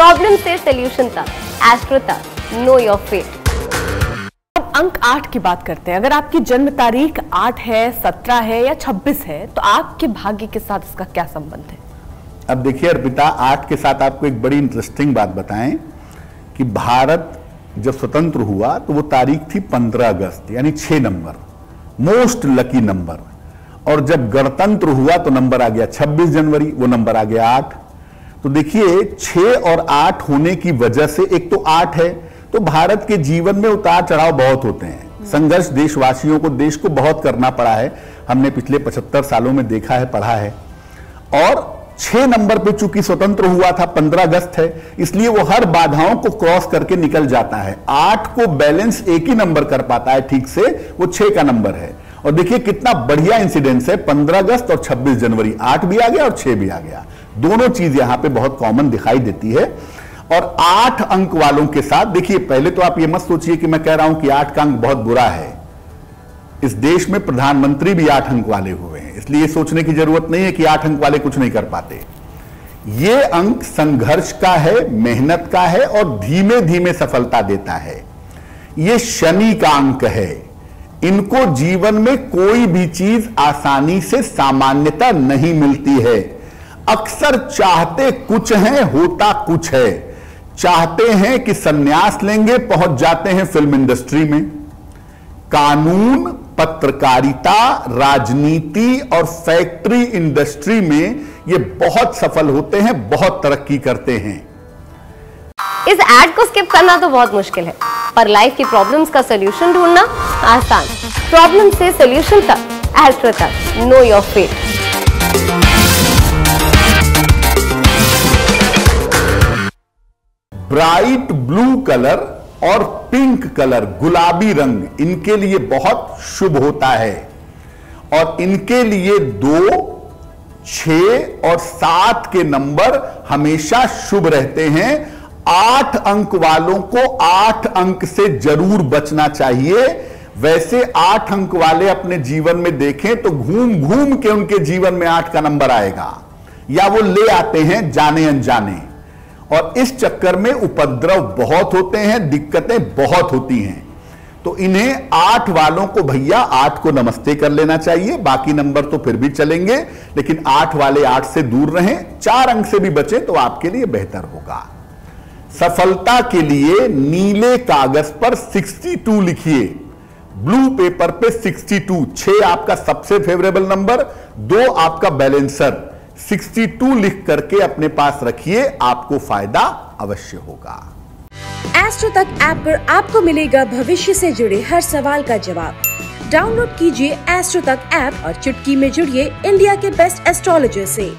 Problem से solution तक astro तक नो योर फेट अब अंक आठ की बात करते हैं। अगर आपकी जन्म तारीख आठ है सत्रह है या छब्बीस है तो आपके भाग्य के साथ इसका क्या संबंध है? अब देखिए अर्पिता आठ के साथ आपको एक बड़ी इंटरेस्टिंग बात बताएँ कि भारत जब स्वतंत्र हुआ तो वो तारीख थी 15 अगस्त यानी 6 नंबर। मोस्ट लकी नंबर और जब गणतंत्र हुआ तो नंबर आ गया 26 जनवरी वो नंबर आ गया आठ। तो देखिए 6 और आठ होने की वजह से एक तो आठ है तो भारत के जीवन में उतार चढ़ाव बहुत होते हैं। संघर्ष देशवासियों को, देश को बहुत करना पड़ा है। हमने पिछले 75 सालों में देखा है, पढ़ा है। और छह नंबर पे चूँकि स्वतंत्र हुआ था, पंद्रह अगस्त है, इसलिए वो हर बाधाओं को क्रॉस करके निकल जाता है। आठ को बैलेंस एक ही नंबर कर पाता है, ठीक से, वो छह का नंबर है। और देखिए, कितना बढ़िया इंसिडेंस है, पंद्रह अगस्त और छब्बीस जनवरी। आठ भी आ गया और छह भी आ गया। दोनों चीज़ यहाँ पे बहुत कॉमन दिखाई देती है। और आठ अंक वालों के साथ, देखिए, पहले तो आप ये मत सोचिए कि मैं कह रहा हूँ कि आठ का अंक बहुत बुरा है। इस देश में प्रधानमंत्री भी आठ अंक वाले हुए हैं, इसलिए सोचने की ज़रूरत नहीं है कि आठ अंक वाले कुछ नहीं कर पाते। ये अंक संघर्ष का है, मेहनत का है और धीमे धीमे सफलता देता है। ये शनि का अंक है। इनको जीवन में कोई भी चीज़ आसानी से सामान्यता नहीं मिलती है। अक्सर चाहते कुछ है, होता कुछ है। चाहते हैं कि सन्यास लेंगे, पहुँच जाते हैं फ़िल्म इंडस्ट्री में। कानून, पत्रकारिता, राजनीति और फैक्ट्री इंडस्ट्री में ये बहुत सफल होते हैं, बहुत तरक्की करते हैं। इस एड को स्किप करना तो बहुत मुश्किल है, पर लाइफ की प्रॉब्लम्स का सोल्यूशन ढूंढना आसान प्रॉब्लम से सोल्यूशन तक एस्ट्रो तक know your fate bright blue colour और पिंक कलर, गुलाबी रंग, इनके लिए बहुत शुभ होता है। और इनके लिए दो छ और सात के नंबर हमेशा शुभ रहते हैं। आठ अंक वालों को आठ अंक से ज़रूर बचना चाहिए। वैसे आठ अंक वाले अपने जीवन में देखें तो घूम घूम के उनके जीवन में आठ का नंबर आएगा। या वो ले आते हैं जाने अनजाने। और इस चक्कर में उपद्रव बहुत होते हैं, दिक्कतें बहुत होती हैं। तो इन्हें आठ वालों को भैया, आठ को नमस्ते कर लेना चाहिए, बाकी नंबर तो फिर भी चलेंगे, लेकिन आठ वाले आठ से दूर रहें, चार अंक से भी बचे तो आपके लिए बेहतर होगा। सफलता के लिए नीले कागज़ पर 62 लिखिए। ब्लू पेपर पे 62 छह आपका सबसे फेवरेबल नंबर दो आपका बैलेंसर 62 लिख करके अपने पास रखिए, आपको फ़ायदा अवश्य होगा। एस्ट्रो तक ऐप पर आपको मिलेगा भविष्य से जुड़े हर सवाल का जवाब। डाउनलोड कीजिए एस्ट्रो तक ऐप और चुटकी में जुड़िए इंडिया के बेस्ट एस्ट्रोलॉजर से।